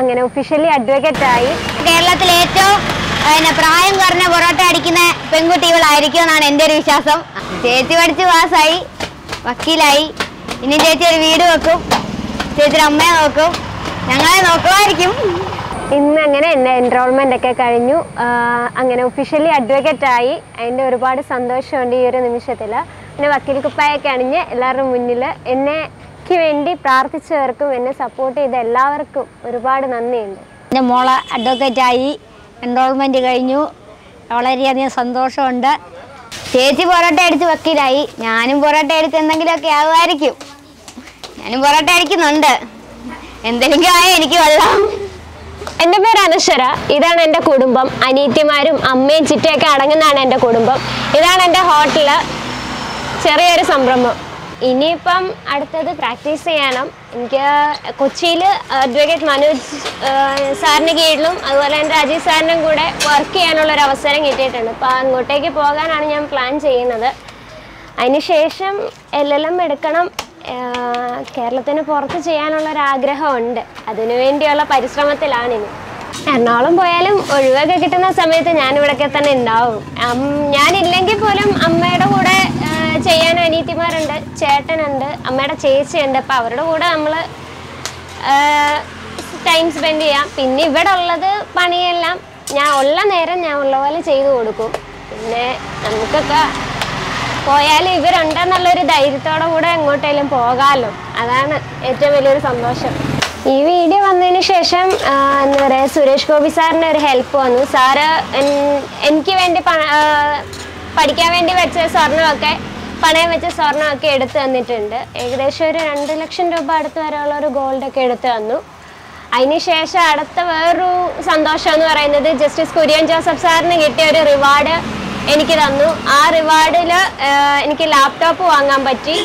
അങ്ങനെ officially advocate ആയി. കേരളത്തിൽ ഏറ്റവും പ്രായം കുറഞ്ഞ പൊറോട്ട അടിക്കുന്ന പെൺകുട്ടികളായിരിക്കും എന്നാണ് എന്റെ ഒരു വിശ്വാസം. ചേച്ചി പഠിച്ച് പാസ്സായി വക്കീലായി. ഇനി ചേച്ചി ഒരു വീട് വെക്കും ചേച്ചിയുടെ അമ്മയെ നോക്കും ഞങ്ങളെ നോക്കുമായിരിക്കും. ഇന്ന് അങ്ങനെ എന്റെ എൻറോൾമെന്റ് ഒക്കെ കഴിഞ്ഞു. അങ്ങനെ ഒഫീഷ്യലി അഡ്വക്കേറ്റ് ആയി. അതിന്റെ ഒരുപാട് സന്തോഷമുണ്ട് ഈ ഒരു നിമിഷത്തിൽ. പിന്നെ വക്കീൽ കുപ്പായൊക്കെ അണിഞ്ഞ് എല്ലാവരുടെ മുന്നിൽ എന്നെക്ക് വേണ്ടി പ്രാർത്ഥിച്ചവർക്കും എന്നെ സപ്പോർട്ട് ചെയ്ത എല്ലാവർക്കും ഒരുപാട് നന്ദിയുണ്ട്. എന്റെ മോളെ അഡ്വക്കേറ്റായി എൻറോൾമെന്റ് കഴിഞ്ഞു. വളരെയധികം സന്തോഷമുണ്ട്. ചേച്ചി പൊറോട്ട അടിച്ച് വക്കീലായി. ഞാനും പൊറോട്ട അടിച്ച് എന്തെങ്കിലുമൊക്കെ ആവുമായിരിക്കും. ഞാനും പൊറോട്ട അടിക്കുന്നുണ്ട് എന്തെങ്കിലും ആയ എനിക്ക് വെള്ളം എന്റെ പേര് അനശ്വര. ഇതാണ് എന്റെ കുടുംബം. അനീത്യമാരും അമ്മയും ചിറ്റയൊക്കെ അടങ്ങുന്നതാണ് എന്റെ കുടുംബം. ഇതാണ് എന്റെ ഹോട്ടൽ. ചെറിയൊരു സംരംഭം. ഇനിയിപ്പം അടുത്തത് പ്രാക്ടീസ് ചെയ്യണം. എനിക്ക് കൊച്ചിയിൽ അഡ്വക്കേറ്റ് മനോജ് സാറിന് കീഴിലും അതുപോലെ തന്നെ രാജീവ് സാറിനും കൂടെ വർക്ക് ചെയ്യാനുള്ള ഒരു അവസരം കിട്ടിയിട്ടുണ്ട്. അപ്പോൾ അങ്ങോട്ടേക്ക് പോകാനാണ് ഞാൻ പ്ലാൻ ചെയ്യുന്നത്. അതിനുശേഷം എൽ എൽ എം എടുക്കണം കേരളത്തിന് പുറത്ത് ചെയ്യാനുള്ള ഒരു ആഗ്രഹമുണ്ട് അതിനു വേണ്ടിയുള്ള പരിശ്രമത്തിലാണിനി എറണാകുളം പോയാലും ഒഴിവൊക്കെ കിട്ടുന്ന സമയത്ത് ഞാനിവിടെ തന്നെ ഉണ്ടാവും. ഞാനില്ലെങ്കിൽ പോലും അമ്മയുടെ കൂടെ ചെയ്യാൻ അനീതിമാരുണ്ട് ചേട്ടനുണ്ട് അമ്മയുടെ ചേച്ചിയുണ്ട്. അപ്പം അവരുടെ കൂടെ നമ്മൾ ടൈം സ്പെൻഡ് ചെയ്യാം. പിന്നെ ഇവിടെ ഉള്ളത് പണിയെല്ലാം ഞാൻ ഉള്ള നേരം ഞാൻ ഉള്ള പോലെ ചെയ്തു കൊടുക്കും. പിന്നെ നമുക്കൊക്കെ പോയാലും ഇവരുണ്ടെന്നുള്ളൊരു ധൈര്യത്തോടെ കൂടെ എങ്ങോട്ടേലും പോകാമല്ലോ അതാണ് ഏറ്റവും വലിയൊരു സന്തോഷം. ഈ വീഡിയോ വന്നതിന് ശേഷം എന്താ പറയുക സുരേഷ് ഗോപി സാറിന്റെ ഒരു ഹെൽപ്പ് വന്നു. സാറ് എനിക്ക് വേണ്ടി പഠിക്കാൻ വേണ്ടി വെച്ച സ്വർണമൊക്കെ പണയം വെച്ച് സ്വർണമൊക്കെ എടുത്തു തന്നിട്ടുണ്ട്. ഏകദേശം ഒരു രണ്ട് ലക്ഷം രൂപ അടുത്ത് വരെയുള്ള ഒരു ഗോൾഡൊക്കെ എടുത്തു തന്നു. അതിനുശേഷം അടുത്ത വേറൊരു സന്തോഷം എന്ന് പറയുന്നത് ജസ്റ്റിസ് കുര്യൻ ജോസഫ് സാറിന് കിട്ടിയ ഒരു റിവാർഡ് എനിക്ക് തന്നു. ആ റിവാർഡിൽ എനിക്ക് ലാപ്ടോപ്പ് വാങ്ങാൻ പറ്റി.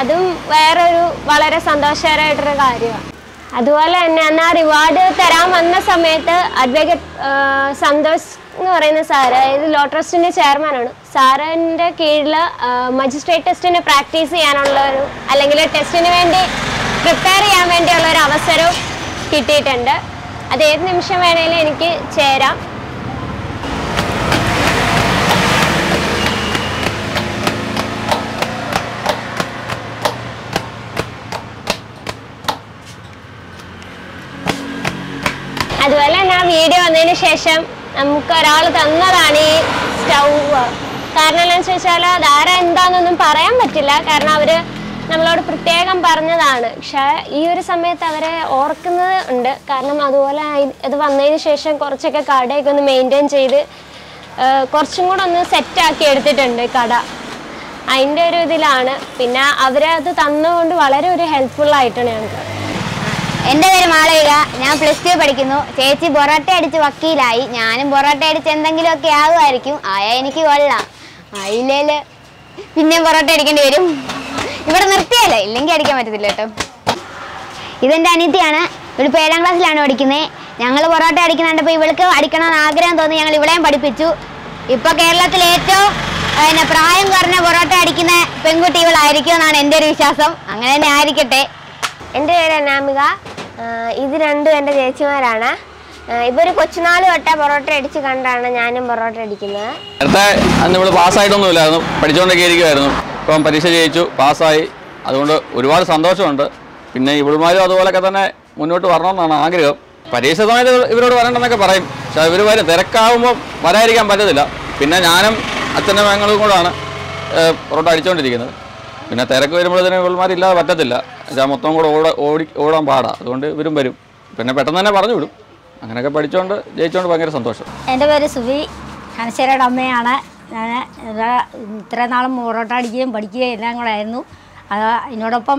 അതും വേറൊരു വളരെ സന്തോഷകരമായിട്ടൊരു കാര്യമാണ്. അതുപോലെ തന്നെ അന്ന് ആ റിവാർഡ് തരാൻ വന്ന സമയത്ത് അഡ്വക്കേറ്റ് സന്തോഷ് എന്ന് പറയുന്ന സാറ് അതായത് ലോ ട്രസ്റ്റിന്റെ ചെയർമാനാണ് സാറിന്റെ കീഴിൽ മജിസ്ട്രേറ്റ് ടെസ്റ്റിന് പ്രാക്ടീസ് ചെയ്യാനുള്ള ഒരു അല്ലെങ്കിൽ ടെസ്റ്റിന് വേണ്ടി പ്രിപ്പയർ ചെയ്യാൻ വേണ്ടിയുള്ള ഒരു അവസരവും കിട്ടിയിട്ടുണ്ട്. അത് ഏത് നിമിഷം വേണേലും എനിക്ക് ചേരാം അതുപോലെ തന്നെ ആ വീഡിയോ വന്നതിന് ശേഷം നമുക്ക് ഒരാൾ തന്നതാണ് ഈ സ്റ്റൗവ് കാരണം എന്താണെന്ന് വെച്ചാൽ ധാര എന്താണെന്നൊന്നും പറയാൻ പറ്റില്ല. കാരണം അവർ നമ്മളോട് പ്രത്യേകം പറഞ്ഞതാണ്. പക്ഷേ ഈ ഒരു സമയത്ത് അവരെ ഓർക്കുന്നത് ഉണ്ട്. കാരണം അതുപോലെ ഇത് വന്നതിന് ശേഷം കുറച്ചൊക്കെ കടയൊക്കെ ഒന്ന് മെയിന്റെയിൻ ചെയ്ത് കുറച്ചും കൂടെ ഒന്ന് സെറ്റാക്കി എടുത്തിട്ടുണ്ട് കട. അതിന്റെ ഒരു ഇതിലാണ്. പിന്നെ അവരത് തന്നുകൊണ്ട് വളരെ ഒരു ഹെൽപ്ഫുള്ളായിട്ടാണ് ഞങ്ങൾക്ക്. എന്റെ പേര് മാളവിക. ഞാൻ പ്ലസ് ടു പഠിക്കുന്നു. ചേച്ചി പൊറോട്ട അടിച്ച് വക്കീലായി. ഞാനും പൊറോട്ട അടിച്ച് എന്തെങ്കിലുമൊക്കെ ആകുമായിരിക്കും ആയാ എനിക്ക് കൊള്ളാം. ആയില്ലേൽ പിന്നെയും പൊറോട്ട അടിക്കേണ്ടി വരും. ഇവിടെ നിർത്തിയല്ലേ ഇല്ലെങ്കിൽ അടിക്കാൻ പറ്റത്തില്ല കേട്ടോ. ഇതെന്റെ അനിയത്തിയാണ്. ഇവളിപ്പോൾ ഏഴാം ക്ലാസ്സിലാണ് പഠിക്കുന്നത് ഞങ്ങൾ പൊറോട്ട അടിക്കുന്നുണ്ടപ്പോൾ ഇവൾക്ക് അടിക്കണമെന്ന് ആഗ്രഹം തോന്നി ഞങ്ങൾ ഇവിടെയും പഠിപ്പിച്ചു. ഇപ്പോൾ കേരളത്തിൽ ഏറ്റവും പിന്നെ പ്രായം കുറഞ്ഞ പൊറോട്ട അടിക്കുന്ന പെൺകുട്ടി ഇവളായിരിക്കും എന്നാണ് എന്റെ ഒരു വിശ്വാസം. അങ്ങനെ തന്നെ ആയിരിക്കട്ടെ. എന്റെ പേര് അനാമിക. ഇത് രണ്ടും എന്റെ ചേച്ചിമാരാണ്. ഇവർ കൊച്ചുനാൾ തൊട്ടേ പൊറോട്ട അടിച്ച് കണ്ടാണ് ഞാനും പൊറോട്ട അടിക്കുന്നത് അന്ന് പാസ്സായിട്ടൊന്നുമില്ലായിരുന്നു. പഠിച്ചുകൊണ്ടൊക്കെ ഇപ്പം പരീക്ഷ ജയിച്ചു പാസ്സായി. അതുകൊണ്ട് ഒരുപാട് സന്തോഷമുണ്ട്. പിന്നെ ഇവളുമാരും അതുപോലൊക്കെ തന്നെ മുന്നോട്ട് വരണമെന്നാണ് ആഗ്രഹം. പരീക്ഷ സമയത്ത് ഇവരോട് വരണ്ടെന്നൊക്കെ പറയും. പക്ഷെ ഇവർ വരും. തിരക്കാവുമ്പോൾ വരാതിരിക്കാൻ പറ്റത്തില്ല. പിന്നെ ഞാനും അച്ഛന്റെ മകളും കൂടാണ് പൊറോട്ട അടിച്ചുകൊണ്ടിരിക്കുന്നത് പിന്നെ തിരക്ക് വരുമ്പോഴത്തേനും ഇവളുമാരില്ലാതെ പറ്റത്തില്ല. എന്നുവെച്ചാൽ മൊത്തം കൂടെ ഓട ഓടി ഓടാൻ പാടാ. അതുകൊണ്ട് ഇവരും വരും. പിന്നെ പെട്ടെന്ന് തന്നെ പറഞ്ഞു വിടും. അങ്ങനെയൊക്കെ പഠിച്ചുകൊണ്ട് ജയിച്ചുകൊണ്ട് ഭയങ്കര സന്തോഷം. എന്റെ പേര് സുബി ഹനശ്ശേരിയുടെ അമ്മയാണ്. ഞാൻ ഇത്രയും നാളും പൊറോട്ട അടിക്കുകയും പഠിക്കുകയും എല്ലാം കൂടെ ആയിരുന്നു. അത് എന്നോടൊപ്പം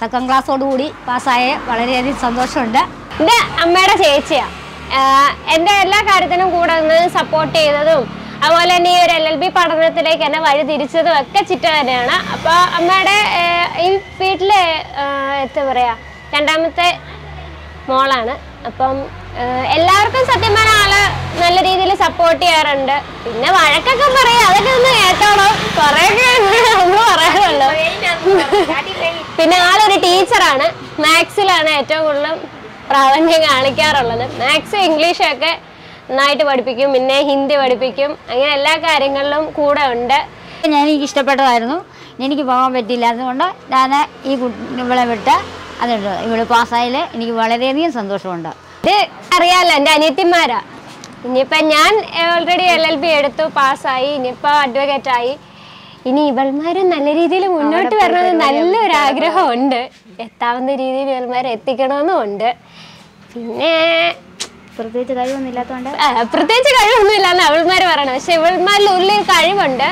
സെക്കൻഡ് ക്ലാസ്സോടുകൂടി പാസ്സായ വളരെയധികം സന്തോഷമുണ്ട്. ഇത് അമ്മയുടെ ചേച്ചിയാണ് എന്റെ എല്ലാ കാര്യത്തിനും കൂടെ നിന്ന് സപ്പോർട്ട് ചെയ്തതും അതുപോലെ തന്നെ ഈ ഒരു എൽ എൽ ബി പഠനത്തിലേക്ക് തന്നെ വഴി തിരിച്ചതും ഒക്കെ ചിറ്റ തന്നെയാണ്. അപ്പോൾ അമ്മയുടെ ഈ വീട്ടിലെ എന്താ പറയുക രണ്ടാമത്തെ മോളാണ്. അപ്പം എല്ലാവർക്കും സത്യം പറഞ്ഞ ആൾ നല്ല രീതിയിൽ സപ്പോർട്ട് ചെയ്യാറുണ്ട്. പിന്നെ വഴക്കൊക്കെ പറയാം. അതൊക്കെ ഒന്ന് കേട്ടോളൂ. കുറേയൊക്കെ ഒന്ന് പറയാനുള്ളൂ പിന്നെ ആളൊരു ടീച്ചറാണ്. മാത്സിലാണ് ഏറ്റവും കൂടുതലും പ്രാവീണ്യം കാണിക്കാറുള്ളത്. മാത്സും ഇംഗ്ലീഷും ഇംഗ്ലീഷൊക്കെ നന്നായിട്ട് പഠിപ്പിക്കും പിന്നെ ഹിന്ദി പഠിപ്പിക്കും അങ്ങനെ എല്ലാ കാര്യങ്ങളിലും കൂടെ ഉണ്ട്. ഞാൻ എനിക്ക് ഇഷ്ടപ്പെട്ടതായിരുന്നു. എനിക്ക് പോകാൻ പറ്റിയില്ലാത്തതുകൊണ്ട് അതുകൊണ്ട് ഞാൻ ഈ ഇവിടെ ഇവളെ വിട്ട് അതുണ്ട് ഇവൾ പാസ്സായാൽ എനിക്ക് വളരെയധികം സന്തോഷമുണ്ട്. ഇത് അറിയാമല്ലോ എന്റെ അനിയത്തിമാരാ. ഇനിയിപ്പം ഞാൻ ഓൾറെഡി എൽ എൽ ബി എടുത്തു പാസ്സായി ഇനിയിപ്പോൾ അഡ്വക്കേറ്റ് ആയി. ഇനി ഇവൾമാരും നല്ല രീതിയിൽ മുന്നോട്ട് വരണമെന്ന് നല്ലൊരു ആഗ്രഹമുണ്ട്. എത്താവുന്ന രീതിയിൽ ഇവൾമാരെ എത്തിക്കണമെന്നും ഉണ്ട് പിന്നെ പ്രത്യേകിച്ച് കഴിവൊന്നും ഇല്ലാത്തതുകൊണ്ട് ആ, പ്രത്യേകിച്ച് കഴിവൊന്നുമില്ലാന്ന് അവൾമാര് പറയണം. പക്ഷെ ഇവൾമാരിൽ ഉള്ളിൽ കഴിവുണ്ട്.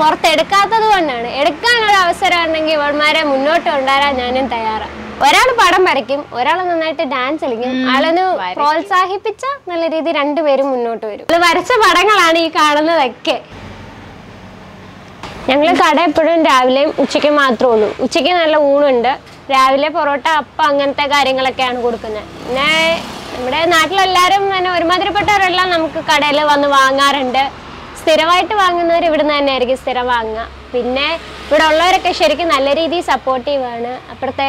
പുറത്തെടുക്കാത്തത് കൊണ്ടാണ്. എടുക്കാനുള്ള അവസരം ഉണ്ടെങ്കിൽ ഇവൾമാരെ മുന്നോട്ട് കൊണ്ടുവരാൻ ഞാനും തയ്യാറാണ് ഒരാൾ പടം വരയ്ക്കും ഒരാൾ നന്നായിട്ട് ഡാൻസ് കളിക്കും. ആളൊന്ന് പ്രോത്സാഹിപ്പിച്ച നല്ല രീതിയിൽ രണ്ടുപേരും മുന്നോട്ട് വരും. വരച്ച പടങ്ങളാണ് ഈ കാണുന്നതൊക്കെ. ഞങ്ങൾ കട എപ്പോഴും രാവിലെയും ഉച്ചയ്ക്ക് മാത്രമേ ഉള്ളൂ. ഉച്ചയ്ക്ക് നല്ല ഊണുണ്ട്. രാവിലെ പൊറോട്ട അപ്പം അങ്ങനത്തെ കാര്യങ്ങളൊക്കെയാണ് കൊടുക്കുന്നത്. പിന്നെ നമ്മുടെ നാട്ടിലെല്ലാവരും തന്നെ ഒരുമാതിരിപ്പെട്ടവരെല്ലാം നമുക്ക് കടയിൽ വന്ന് വാങ്ങാറുണ്ട്. സ്ഥിരമായിട്ട് വാങ്ങുന്നവർ ഇവിടുന്ന് തന്നെ ആയിരിക്കും സ്ഥിരം വാങ്ങുക. പിന്നെ ഇവിടെ ഉള്ളവരൊക്കെ ശരിക്കും നല്ല രീതിയിൽ സപ്പോർട്ടീവാണ് അപ്പുറത്തെ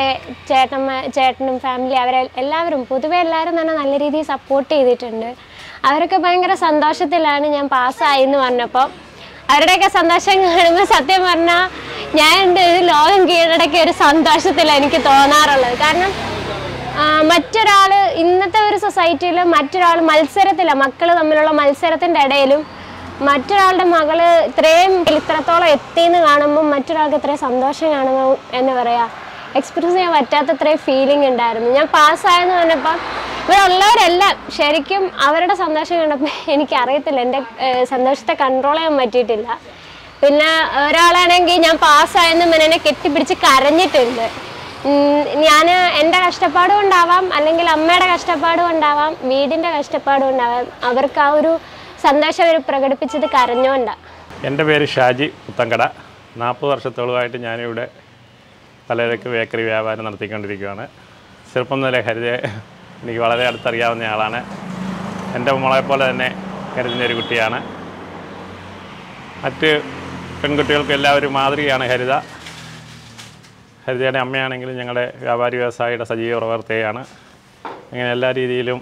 ചേട്ടന്മാ ചേട്ടനും ഫാമിലി അവരെ എല്ലാവരും പൊതുവെ എല്ലാവരും തന്നെ നല്ല രീതിയിൽ സപ്പോർട്ട് ചെയ്തിട്ടുണ്ട്. അവരൊക്കെ ഭയങ്കര സന്തോഷത്തിലാണ് ഞാൻ പാസ്സായി എന്ന് പറഞ്ഞപ്പോൾ അവരുടെയൊക്കെ സന്തോഷം കാണുമ്പോൾ സത്യം പറഞ്ഞാൽ ഞാൻ എന്റെ ലോകം കീഴടക്കിയ ഒരു സന്തോഷത്തിലാണ് എനിക്ക് തോന്നാറുള്ളത്. കാരണം ആ, മറ്റൊരാൾ ഇന്നത്തെ ഒരു സൊസൈറ്റിയിൽ മറ്റൊരാൾ മത്സരത്തില്ല മക്കൾ തമ്മിലുള്ള മത്സരത്തിന്റെ ഇടയിലും മറ്റൊരാളുടെ മകൾ ഇത്രയും ഇത്രത്തോളം എത്തിയെന്ന് കാണുമ്പോൾ മറ്റൊരാൾക്ക് ഇത്രയും സന്തോഷം കാണുമ്പോൾ എന്ന് പറയാ. എക്സ്പ്രസ് ചെയ്യാൻ പറ്റാത്ത ഇത്രയും ഫീലിംഗ് ഉണ്ടായിരുന്നു. ഞാൻ പാസ്സായെന്ന് പറഞ്ഞപ്പോൾ ഇവിടെ ഉള്ളവരെല്ലാം ശരിക്കും അവരുടെ സന്തോഷം കണ്ടപ്പോൾ എനിക്കറിയത്തില്ല എന്റെ സന്തോഷത്തെ കൺട്രോൾ ചെയ്യാൻ പറ്റിയിട്ടില്ല. പിന്നെ ഒരാളാണെങ്കിൽ ഞാൻ പാസ്സായെന്ന് എന്നെ കെട്ടിപ്പിടിച്ച് കരഞ്ഞിട്ടുണ്ട്. ഞാൻ എന്റെ കഷ്ടപ്പാട് കൊണ്ടാവാം അല്ലെങ്കിൽ അമ്മയുടെ കഷ്ടപ്പാട് കൊണ്ടാവാം വീടിന്റെ കഷ്ടപ്പാട് കൊണ്ടാവാം. അവർക്ക് ആ ഒരു സന്തോഷം അവർ പ്രകടിപ്പിച്ചത് കരഞ്ഞുകൊണ്ടാണ് എന്റെ പേര് ഷാജി പുത്തങ്കട നാൽപ്പത് വർഷത്തോളമായിട്ട് ഞാനിവിടെ പലചരക്ക് ബേക്കറി വ്യാപാരം നടത്തിക്കൊണ്ടിരിക്കുകയാണ് ചെറുപ്പം മുതലേ ഹരിതയെ എനിക്ക് വളരെ അടുത്തറിയാവുന്ന ആളാണ്. എന്റെ മോളെപ്പോലെ തന്നെ കരുതുന്ന ഒരു കുട്ടിയാണ്. മറ്റ് പെൺകുട്ടികൾക്ക് എല്ലാവരും മാതൃകയാണ് ഹരിത. ഹരിതയുടെ അമ്മയാണെങ്കിലും ഞങ്ങളുടെ വ്യാപാരി വ്യവസായിയുടെ സജീവ പ്രവർത്തകയാണ്. അങ്ങനെ എല്ലാ രീതിയിലും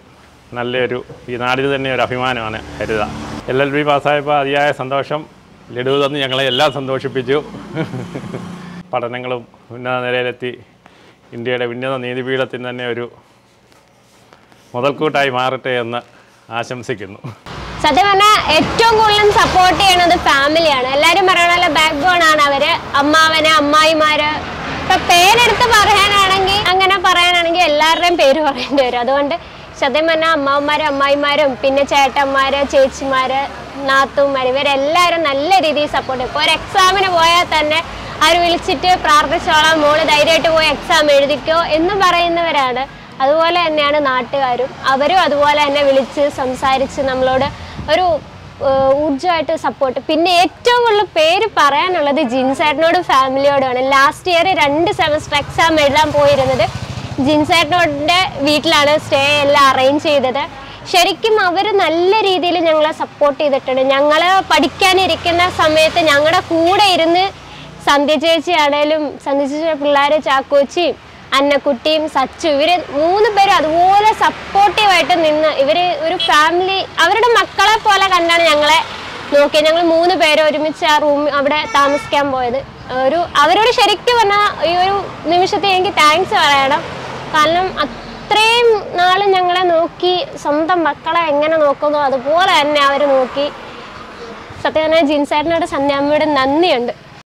നല്ലൊരു ഈ നാടിന് തന്നെ ഒരു അഭിമാനമാണ് ഹരിത. എൽ എൽ ബി പാസ്സായപ്പോൾ അതിയായ സന്തോഷം. ലഡു തന്ന് ഞങ്ങളെ എല്ലാം സന്തോഷിപ്പിച്ചു. പഠനങ്ങളും ഉന്നത നിലയിലെത്തി. ഇന്ത്യയുടെ ഉന്നത നീതിപീഠത്തിന് തന്നെ ഒരു മുതൽക്കൂട്ടായി മാറട്ടെ എന്ന് ആശംസിക്കുന്നു. സത്യം പറഞ്ഞാൽ ഏറ്റവും കൂടുതൽ സപ്പോർട്ട് ചെയ്യണത് ഫാമിലിയാണ് എല്ലാവരും പറയണല്ലോ ബാക്ക് ബോൺ ആണ് അവർ. അമ്മാവനെ അമ്മായിമാര് ഇപ്പൊ പേരെടുത്ത് പറയാനാണെങ്കിൽ അങ്ങനെ പറയാനാണെങ്കിൽ എല്ലാവരുടെയും പേര് പറയേണ്ടി വരും. അതുകൊണ്ട് സത്യം പറഞ്ഞാൽ അമ്മാവന്മാരും അമ്മായിമാരും പിന്നെ ചേട്ടന്മാര് ചേച്ചിമാര് നാത്തുമാര് ഇവരെല്ലാവരും നല്ല രീതിയിൽ സപ്പോർട്ട് ഇപ്പോൾ ഒരു എക്സാമിന് പോയാൽ തന്നെ അവർ വിളിച്ചിട്ട് പ്രാർത്ഥിച്ചോളാം മോൾ ധൈര്യമായിട്ട് പോയി എക്സാം എഴുതിക്കോ എന്ന് പറയുന്നവരാണ്. അതുപോലെ തന്നെയാണ് നാട്ടുകാരും. അവരും അതുപോലെ തന്നെ വിളിച്ച് സംസാരിച്ച് നമ്മളോട് ഒരു ഊർജമായിട്ട് സപ്പോർട്ട് പിന്നെ ഏറ്റവും കൂടുതൽ പേര് പറയാനുള്ളത് ജിൻസേട്ടനോടും ഫാമിലിയോടുമാണ്. ലാസ്റ്റ് ഇയർ രണ്ട് സെമസ്റ്റർ എക്സാം എഴുതാൻ പോയിരുന്നത് ജിൻസേട്ടനോടിന്റെ വീട്ടിലാണ് സ്റ്റേ എല്ലാം അറേഞ്ച് ചെയ്തത്. ശരിക്കും അവർ നല്ല രീതിയിൽ ഞങ്ങളെ സപ്പോർട്ട് ചെയ്തിട്ടുണ്ട്. ഞങ്ങൾ പഠിക്കാനിരിക്കുന്ന സമയത്ത് ഞങ്ങളുടെ കൂടെ ഇരുന്ന് സന്ധ്യ ചേച്ചി ആണേലും സന്ധ്യ ചേച്ചിയുടെ പിള്ളേർ ചാക്കോച്ചിയും അന്നക്കുട്ടിയും സച്ചു ഇവർ മൂന്ന് പേരും അതുപോലെ സപ്പോർട്ടീവായിട്ട് നിന്ന് ഇവർ ഒരു ഫാമിലി അവരുടെ മക്കളെ പോലെ കണ്ടാണ് ഞങ്ങളെ നോക്കിയത്. ഞങ്ങൾ മൂന്ന് പേരും ഒരുമിച്ച് ആ റൂം അവിടെ താമസിക്കാൻ പോയത്. ഒരു അവരോട് ശരിക്കും പറഞ്ഞാൽ ഈ ഒരു നിമിഷത്തെ എനിക്ക് താങ്ക്സ് പറയണം. കാരണം അത്രയും നാൾ ഞങ്ങളെ നോക്കി സ്വന്തം മക്കളെ എങ്ങനെ നോക്കുന്നു അതുപോലെ തന്നെ അവർ നോക്കി. സത്യം പറഞ്ഞാൽ ജിൻസാറിനോട് സന്ധ്യാമ്മയോട് നന്ദിയുണ്ട്.